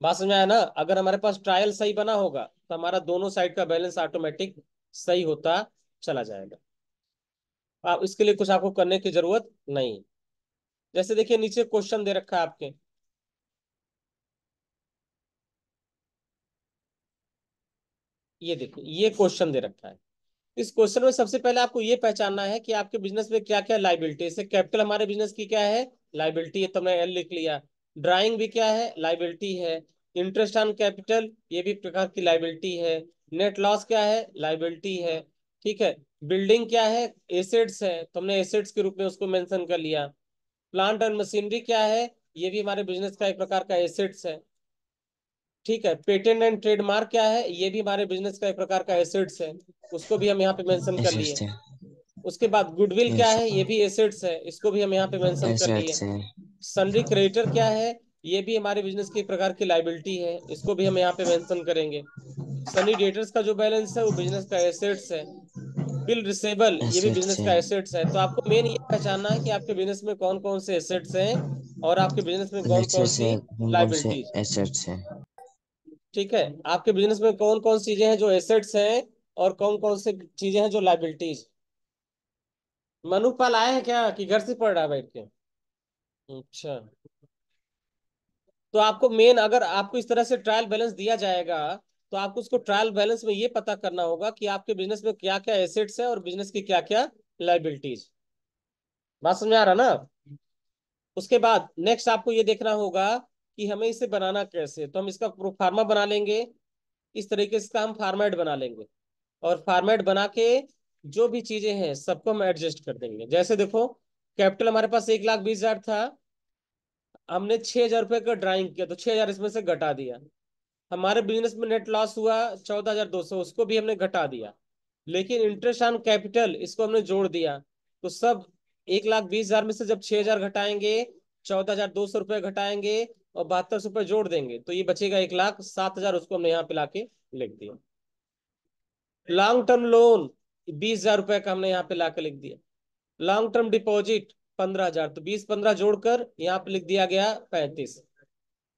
बात समझ आया ना? अगर हमारे पास ट्रायल सही बना होगा तो हमारा दोनों साइड का बैलेंस ऑटोमेटिक सही होता चला जाएगा। आप इसके लिए कुछ आपको करने की ज़रूरत नहीं। जैसे देखिए, नीचे क्वेश्चन दे रखा है आपके। ये देखिए, ये क्वेश्चन दे रखा है। इस क्वेश्चन में सबसे पहले आपको ये पहचानना है कि आपके बिज़नेस में क्या क्या लाइबिलिटी है कैपिटल हमारे बिज़नेस की क्या है? लाइबिलिटी है तो हमने एल लिख लिया। ड्राइंग भी क्या है? लाइबिलिटी है। इंटरेस्ट ऑन कैपिटल ये भी प्रकार की लाइबिलिटी है। नेट लॉस क्या है? लाइबिलिटी है। ठीक है? बिल्डिंग क्या है? एसेट्स है। तो हमने एसेट्स के रूप में उसको मेंशन कर लिया। प्लांट एंड मशीनरी क्या है? ये भी हमारे बिज़नेस का एक प्रकार का एसेट्स है। ठीक है पेटेंट एंड ट्रेडमार्क क्या है? ये भी हमारे बिज़नेस का एक प्रकार का एसेट्स है। उसको भी हम यहाँ पे मेंशन कर लिए। उसके बाद गुडविल क्या है? ये भी एसेट्स है। इसको भी हम यहाँ पे मेंशन कर लिए। सनरी क्रेडिटर क्या है? ये भी हमारे बिज़नेस की प्रकार की लाइबिलिटी है। इसको भी हम यहाँ पे मेंशन करेंगे। सनी डेटर्स का जो बैलेंस है वो बिज़नेस का एसेट्स है। बिल रिसेबल ये भी बिज़नेस का एसेट्स है। तो आपको मेन ये पहचानना है कि आपके बिज़नेस में कौन कौन से एसेट्स हैं और आपके बिज़नेस में कौन कौन सी लाइबिलिटी एसेट्स हैं। ठीक है? आपके बिज़नेस में कौन कौन चीज़ें हैं जो एसेट्स हैं और कौन कौन सी चीज़ें हैं जो लाइबिलिटीज मनुपाल आए हैं क्या? कि घर से पढ़ रहा है बैठ के। अच्छा। तो आपको मेन अगर आपको इस तरह से ट्रायल बैलेंस दिया जाएगा तो आपको उसको ट्रायल बैलेंस में ये पता करना होगा कि आपके बिज़नेस में क्या क्या एसेट्स है और बिज़नेस की क्या क्या लाइबिलिटीज बात समझ आ रहा ना? उसके बाद नेक्स्ट आपको ये देखना होगा कि हमें इसे बनाना कैसे तो हम इसका फार्मा बना लेंगे। इस तरीके से हम फार्मेट बना लेंगे। और फार्मेट बना के जो भी चीज़ें हैं, सबको हम एडजस्ट कर देंगे। जैसे देखो कैपिटल हमारे पास एक लाख बीस हज़ार था। हमने छह हज़ार रुपए का ड्राइंग किया तो छह हज़ार इसमें से घटा दिया। हमारे बिज़नेस में नेट लॉस हुआ चौदह हज़ार दो सौ, उसको भी हमने घटा दिया। लेकिन इंटरेस्ट ऑन कैपिटल इसको हमने जोड़ दिया। तो सब एक लाख बीस हज़ार में से जब छह हज़ार घटाएँगे, चौदह हज़ार दो सौ रुपए घटाएँगे और बहत्तर सौ जोड़ देंगे तो ये बचेगा एक लाख सात हज़ार उसको हमने यहाँ पे लाके लिख दिया। लॉन्ग टर्म लोन बीस हज़ार रुपए का हमने यहाँ पे लाके लिख दिया। लॉन्ग टर्म डिपॉजिट पंद्रह हज़ार तो बीस पंद्रह जोड़कर यहाँ पे लिख दिया गया पैंतीस।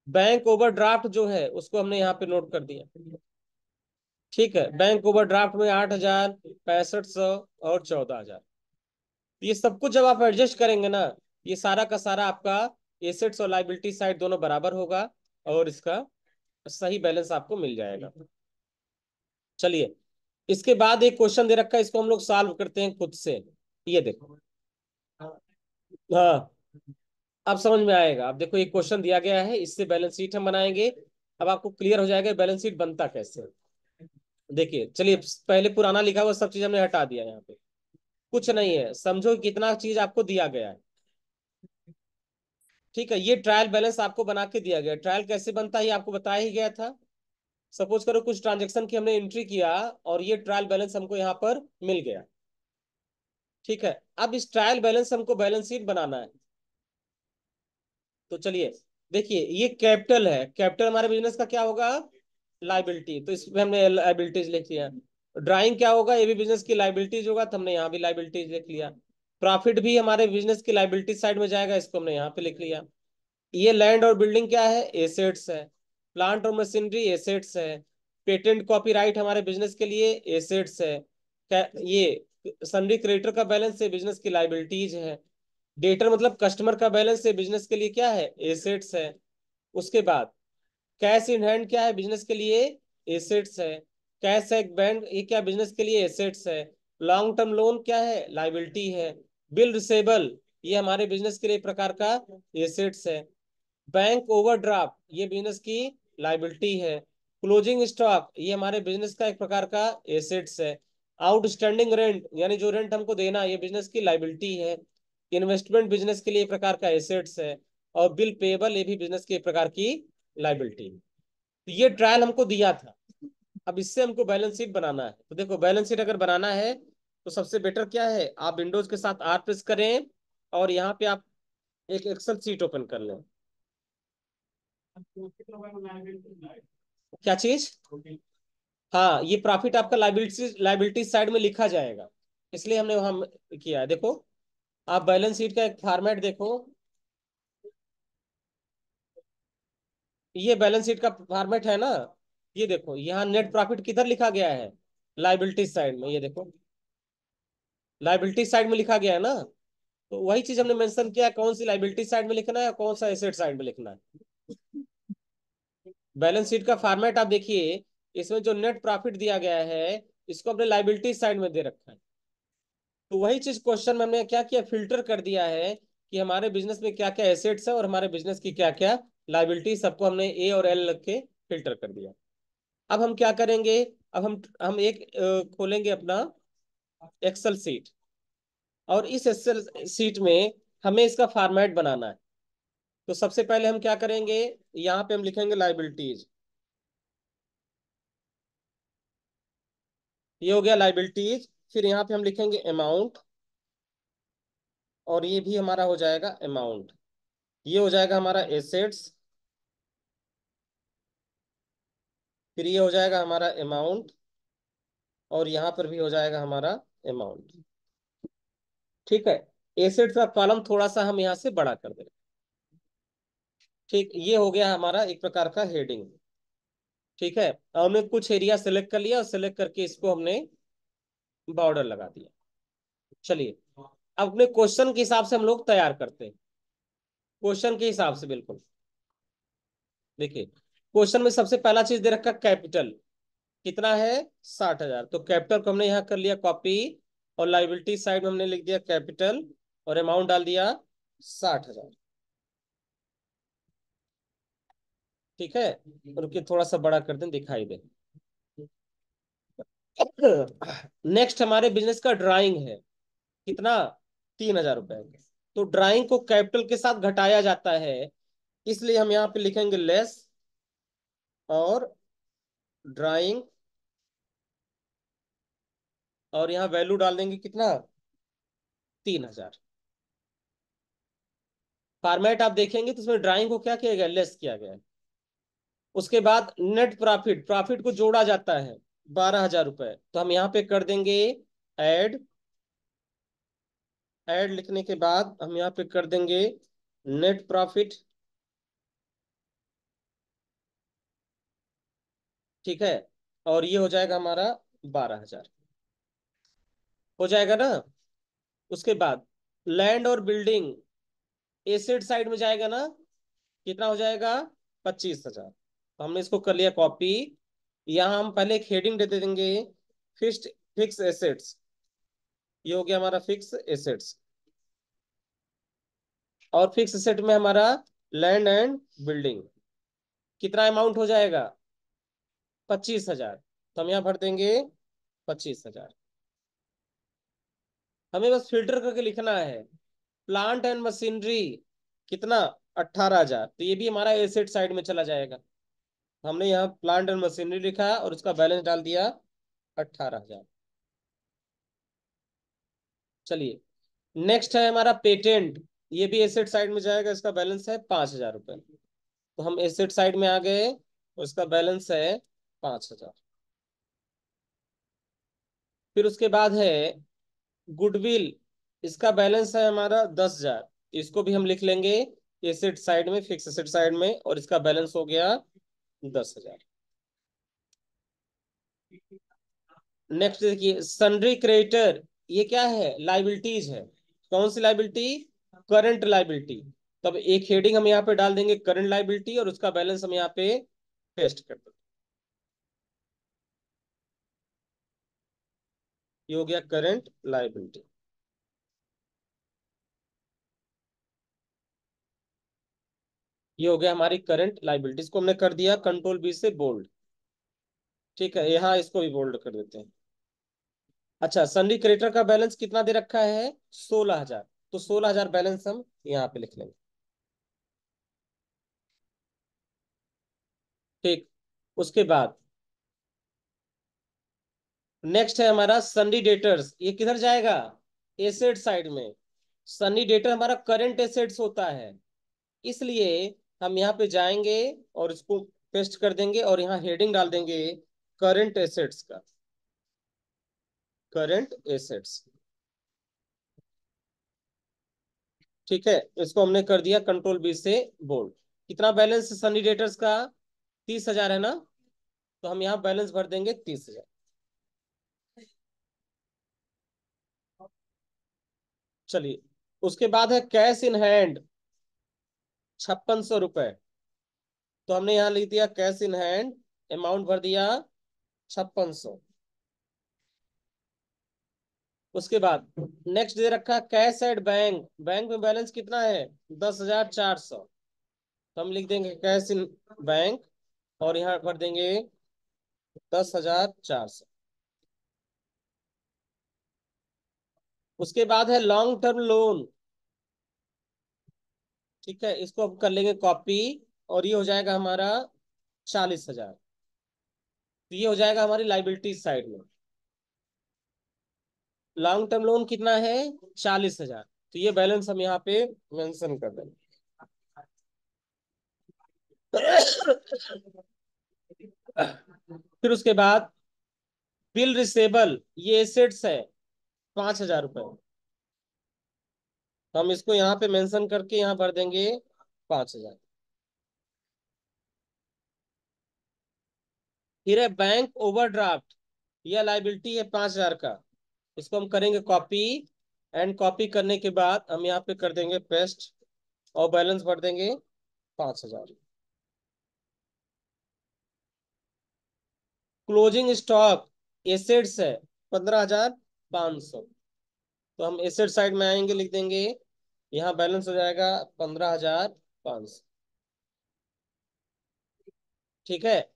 बैंक ओवरड्राफ्ट जो है, उसको हमने यहाँ पे नोट कर दिया। ठीक है बैंक ओवरड्राफ्ट में आठ हज़ार, पैंसठ सौ और चौदह हज़ार। ये सब कुछ जब आप एडजस्ट करेंगे ना, ये सारा का सारा आपका एसेट्स और लाइबिलिटी साइड दोनों बराबर होगा और इसका सही बैलेंस आपको मिल जाएगा। चलिए, इसके बाद एक क्वेश्चन दे रखा है, इसको हम लोग सॉल्व करते हैं खुद से। ये देखो। हाँ अब समझ में आएगा। अब देखो, एक क्वेश्चन दिया गया है, इससे बैलेंस शीट हम बनाएँगे। अब आपको क्लियर हो जाएगा बैलेंस शीट बनता कैसे। देखिए, चलिए, पहले पुराना लिखा हुआ सब चीज़ हमने हटा दिया यहाँ पे। कुछ नहीं है, समझो कितना चीज़ आपको दिया गया है। ठीक है, ये ट्रायल बैलेंस आपको बना के दिया गया। ट्रायल कैसे बनता है आपको बताया ही गया था। सपोज़ करो कुछ ट्रांजेक्शन की हमने एंट्री किया और ये ट्रायल बैलेंस हमको यहाँ पर मिल गया। ठीक है, अब इस ट्रायल बैलेंस हमको बैलेंस शीट बनाना है। तो चलिए, देखिए, ये कैपिटल है। कैपिटल हमारे बिज़नेस का क्या होगा? लाइबिलिटी तो इसमें हमने लाइबिलिटीज लिख लिया। ड्राइंग क्या होगा? ये भी बिज़नेस की लाइबिलिटीज होगा तो हमने यहाँ भी लाइबिलिटीज लिख लिया। प्रॉफिट भी हमारे बिज़नेस की लाइबिलिटी साइड में जाएगा, इसको हमने यहाँ पे लिख लिया। ये लैंड और बिल्डिंग क्या है? एसेट्स है। प्लांट और मशीनरी एसेट्स है। पेटेंट कॉपीराइट हमारे बिज़नेस के लिए एसेट्स है। ये सनरी क्रेडिटर का बैलेंस है बिज़नेस की लाइबिलिटीज है। डेटर मतलब कस्टमर का बैलेंस है बिज़नेस के लिए क्या है? एसेट्स है। उसके बाद कैश इन हैंड क्या है? बिज़नेस के लिए एसेट्स है। कैश एक बैंक ये क्या? बिज़नेस के लिए एसेट्स है। लॉन्ग टर्म लोन क्या है? लाइबिलिटी है। बिल रिसेबल ये हमारे बिज़नेस के लिए एक प्रकार का एसेट्स है। बैंक ओवरड्राफ्ट ये बिज़नेस की लाइबिलिटी है। क्लोजिंग स्टॉक ये हमारे बिज़नेस का एक प्रकार का एसेट्स है। आउटस्टैंडिंग रेंट यानी जो रेंट हमको देना, ये बिज़नेस की लाइबिलिटी है। इन्वेस्टमेंट बिज़नेस के लिए प्रकार का एसेट्स है। और बिल पेबल ये भी बिज़नेस की प्रकार की लाइबिलिटी तो ये ट्रायल हमको दिया था। अब इससे हमको बैलेंस शीट बनाना है। तो देखो बैलेंस शीट अगर बनाना है तो सबसे बेटर क्या है? आप विंडोज़ के साथ आर प्रेस करें और यहाँ पे आप एक एक्सेल सीट ओपन कर लें। क्या चीज़? हाँ ये प्रॉफिट आपका लाइबिलिटी लाइबिलिटी साइड में लिखा जाएगा। इसलिए हमने वहाँ किया है। देखो, आप बैलेंस शीट का एक फॉर्मेट देखो। ये बैलेंस शीट का फॉर्मेट है ना? ये देखो, यहाँ नेट प्रॉफिट किधर लिखा गया है? लाइबिलिटी साइड में, ये देखो। लाइबिलिटी साइड में लिखा गया है ना? तो वही चीज़ हमने मेंशन किया, कौन सी लाइबिलिटी साइड में लिखना है कौन सा एसेट साइड में लिखना है? बैलेंस शीट का फॉर्मेट आप देखिए, इसमें जो नेट प्रॉफिट दिया गया है, इसको अपने लाइबिलिटी साइड में दे रखा है। तो वही चीज़ क्वेश्चन में हमने क्या किया? फ़िल्टर कर दिया है कि हमारे बिज़नेस में क्या क्या एसेट्स है और हमारे बिज़नेस की क्या क्या लाइबिलिटी सबको हमने ए और एल लग के फ़िल्टर कर दिया। अब हम क्या करेंगे? अब हम हम एक खोलेंगे अपना एक्सल सीट और इस एक्सेल सीट में हमें इसका फॉर्मेट बनाना है। तो सबसे पहले हम क्या करेंगे? यहाँ पे हम लिखेंगे लाइबिलिटीज ये हो गया लाइबिलिटीज फिर यहाँ पे हम लिखेंगे अमाउंट और ये भी हमारा हो जाएगा अमाउंट ये हो जाएगा हमारा एसेट्स फिर ये हो जाएगा हमारा अमाउंट और यहाँ पर भी हो जाएगा हमारा अमाउंट ठीक है? एसेट्स का कॉलम थोड़ा सा हम यहाँ से बड़ा कर देंगे। ठीक, ये हो गया हमारा एक प्रकार का हेडिंग ठीक है? हमने कुछ एरिया सेलेक्ट कर लिया और सेलेक्ट करके इसको हमने बॉर्डर लगा दिया। चलिए अब अपने क्वेश्चन के हिसाब से हम लोग तैयार करते हैं। क्वेश्चन के हिसाब से, बिल्कुल। देखिए क्वेश्चन में सबसे पहला चीज़ दे रखा कैपिटल कितना है? साठ हज़ार। तो कैपिटल को हमने यहाँ कर लिया कॉपी और लाइबिलिटी साइड में हमने लिख दिया कैपिटल और अमाउंट डाल दिया साठ हज़ार। ठीक है? रुकिए, थोड़ा सा बड़ा कर दें, दिखाई दे। नेक्स्ट हमारे बिज़नेस का ड्राइंग है। कितना? तीन हज़ार रुपए। तो ड्राइंग को कैपिटल के साथ घटाया जाता है, इसलिए हम यहाँ पे लिखेंगे लेस और ड्राइंग और यहाँ वैल्यू डाल देंगे कितना? तीन हज़ार। फॉर्मेट आप देखेंगे तो उसमें ड्राइंग को क्या किया गया? लेस किया गया। उसके बाद नेट प्रॉफिट प्रॉफिट को जोड़ा जाता है, बारह हज़ार रुपए। तो हम यहाँ पे कर देंगे ऐड ऐड लिखने के बाद हम यहाँ पे कर देंगे नेट प्रॉफिट ठीक है? और ये हो जाएगा हमारा बारह हज़ार। हो जाएगा ना? उसके बाद लैंड और बिल्डिंग एसेट साइड में जाएगा ना? कितना हो जाएगा? पच्चीस हज़ार। तो हमने इसको कर लिया कॉपी यहाँ हम पहले एक हेडिंग दे देंगे। फिक्स्ड फिक्स एसेट्स ये हो गया हमारा फिक्स एसेट्स और फिक्स एसेट में हमारा लैंड एंड बिल्डिंग कितना अमाउंट हो जाएगा? पच्चीस हज़ार। तो हम यहाँ भर देंगे पच्चीस हज़ार। हमें बस फ़िल्टर करके लिखना है, प्लांट एंड मशीनरी कितना? अट्ठारह हज़ार। तो ये भी हमारा एसेट साइड में चला जाएगा। हमने यहाँ प्लांट एंड मशीनरी लिखा और उसका बैलेंस डाल दिया अट्ठारह हज़ार। चलिए, नेक्स्ट है हमारा पेटेंट। ये भी एसेट साइड में जाएगा, इसका बैलेंस है पाँच हज़ार रुपए। तो हम एसेट साइड में आ गए, उसका बैलेंस है पाँच हज़ार। फिर उसके बाद है, गुडविल, इसका बैलेंस है हमारा दस हज़ार। इसको भी हम लिख लेंगे एसेट साइड में, फिक्स एसेट साइड में, और इसका बैलेंस हो गया दस हज़ार। नेक्स्ट देखिए सन्ड्री क्रेडिटर ये क्या है? लाइबिलिटीज है। कौन सी लाइबिलिटी करंट लाइबिलिटी तब एक हेडिंग हम यहाँ पे डाल देंगे करंट लाइबिलिटी और उसका बैलेंस हम यहाँ पे पेस्ट कर देंगे। ये हो गया करंट लाइबिलिटी ये हो गया हमारी करंट लाइबिलिटी इसको हमने कर दिया कंट्रोल बी से बोल्ड ठीक है, यहाँ इसको भी बोल्ड कर देते हैं। अच्छा सन्डी क्रेटर का बैलेंस कितना दे रखा है? सोलह हज़ार। तो सोलह हज़ार बैलेंस हम यहाँ पे लिख लेंगे। ठीक, उसके बाद नेक्स्ट है हमारा सन्नी डेटर्स ये किधर जाएगा? एसेट साइड में. सन्नी डेटर हमारा करंट एसेट्स होता है. इसलिए हम यहाँ पे जाएँगे और इसको पेस्ट कर देंगे और यहाँ हेडिंग डाल देंगे करंट एसेट्स का. करंट एसेट्स ठीक है? इसको हमने कर दिया कंट्रोल बी से बोल्ड कितना बैलेंस सनी डेटर्स का? तीस हज़ार है ना? तो हम यहाँ बैलेंस भर देंगे तीस हज़ार. चलिए, उसके बाद है कैश इन हैंड, छप्पन सौ रुपए। तो हमने यहाँ लिख दिया कैश इन हैंड, अमाउंट भर दिया छप्पन सौ। उसके बाद, नेक्स्ट दे रखा कैश एट बैंक बैंक में बैलेंस कितना है? दस हज़ार चार सौ। तो हम लिख देंगे कैश इन बैंक और यहाँ भर देंगे दस हज़ार चार सौ। उसके बाद है लॉन्ग टर्म लोन ठीक है, इसको हम कर लेंगे कॉपी और ये हो जाएगा हमारा चालीस हज़ार। तो ये हो जाएगा हमारी लाइबिलिटी साइड में। लॉन्ग टर्म लोन कितना है? चालीस हज़ार। तो ये बैलेंस हम यहाँ पे मेंशन कर देंगे। फिर उसके बाद बिल रिसेबल ये एसेट्स है। पाँच हज़ार रुपए। तो हम इसको यहाँ पे मेंशन करके यहाँ भर देंगे पाँच हज़ार। फिर है बैंक ओवरड्राफ्ट यह लाइबिलिटी है पाँच हज़ार का। इसको हम करेंगे कॉपी एंड कॉपी करने के बाद हम यहाँ पे कर देंगे पेस्ट और बैलेंस भर देंगे पाँच हज़ार। क्लोजिंग स्टॉक एसेट्स है पंद्रह हज़ार। पाँच सौ। तो हम एसेट साइड में आएँगे, लिख देंगे, यहाँ बैलेंस हो जाएगा पंद्रह हज़ार पाँच सौ। ठीक है?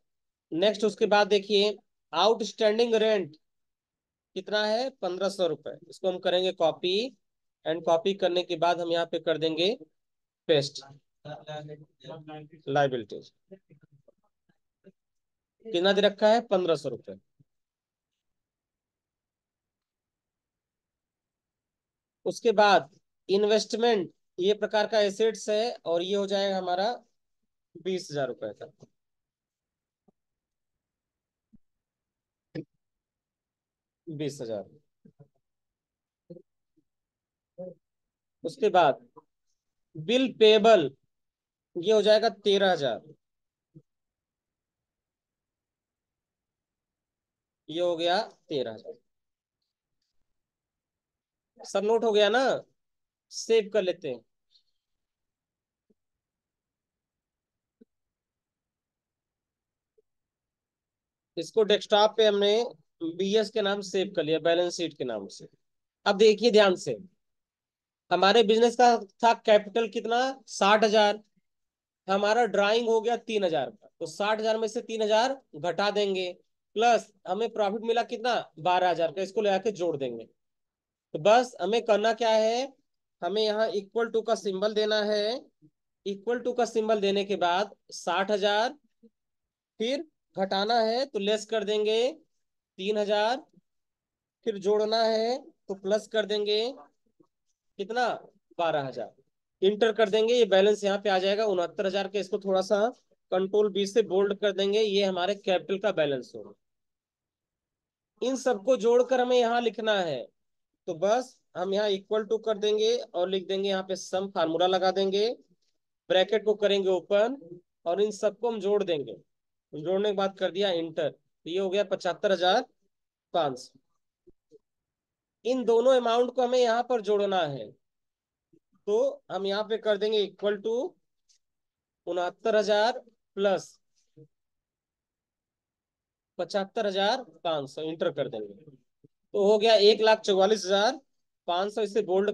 नेक्स्ट उसके बाद देखिए आउटस्टैंडिंग रेंट कितना है? पंद्रह सौ रुपए। इसको हम करेंगे कॉपी एंड कॉपी करने के बाद हम यहाँ पे कर देंगे पेस्ट लाइबिलिटीज कितना दे रखा है? पंद्रह सौ रुपए। उसके बाद इन्वेस्टमेंट ये प्रकार का एसेट्स है और ये हो जाएगा हमारा बीस हज़ार रुपए का। बीस हज़ार। उसके बाद बिल पेबल, ये हो जाएगा तेरह हज़ार। ये हो गया तेरह हज़ार। सब नोट हो गया ना सेव कर लेते हैं। इसको डेस्कटॉप पे हमने बीएस के नाम सेव कर लिया बैलेंस शीट के नाम से। अब देखिए ध्यान से, हमारे बिज़नेस का था कैपिटल कितना? साठ हज़ार। हमारा ड्राइंग हो गया तीन हज़ार का। तो साठ हज़ार में से तीन हज़ार घटा देंगे प्लस हमें प्रॉफिट मिला कितना? बारह हज़ार का, इसको ले आके जोड़ देंगे। तो बस हमें करना क्या है? हमें यहाँ इक्वल टू का सिंबल देना है। इक्वल टू का सिंबल देने के बाद साठ हज़ार फिर घटाना है तो लेस कर देंगे तीन हज़ार। फिर जोड़ना है तो प्लस कर देंगे कितना? बारह हज़ार। इंटर कर देंगे, ये बैलेंस यहाँ पे आ जाएगा। उनहत्तर हज़ार के इसको थोड़ा सा कंट्रोल बी से बोल्ड कर देंगे। ये हमारे कैपिटल का बैलेंस होगा। इन सबको जोड़कर हमें यहाँ लिखना है। तो बस हम यहाँ इक्वल टू कर देंगे और लिख देंगे यहाँ पे सम फार्मूला लगा देंगे। ब्रैकेट को करेंगे ओपन और इन सबको हम जोड़ देंगे। जोड़ने के बाद कर दिया इंटर तो ये हो गया पचहत्तर हज़ार पाँच इन दोनों अमाउंट को हमें यहाँ पर जोड़ना है। तो हम यहाँ पे कर देंगे इक्वल टू उनहत्तर हज़ार प्लस पचहत्तर हज़ार पाँच सौ। इंटर कर देंगे। तो हो गया एक लाख चौवालीस हज़ार पाँच सौ इसे बोल्ड